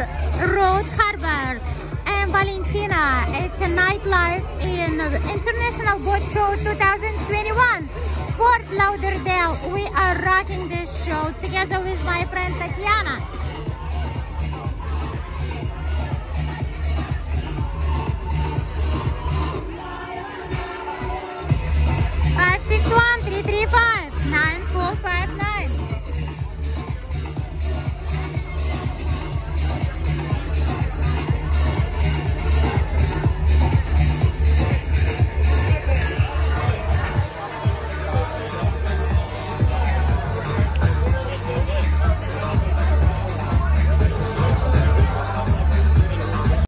Rose Harbor and Valentina. It's a nightlife in International Boat Show 2021. Fort Lauderdale. We are rocking this show together with my friend Tatiana. Five six one three three five nine.